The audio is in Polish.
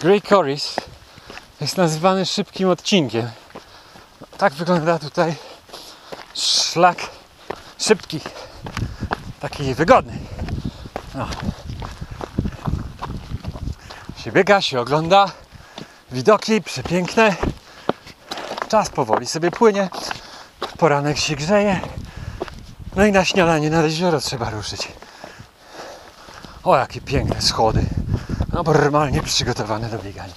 Grey Corris jest nazywany szybkim odcinkiem. Tak wygląda tutaj szlak szybki, taki wygodny. No. Się biega, się ogląda, widoki przepiękne, czas powoli sobie płynie, poranek się grzeje, no i na śniadanie na jezioro trzeba ruszyć. O, jakie piękne schody. No, normalnie przygotowane do biegania.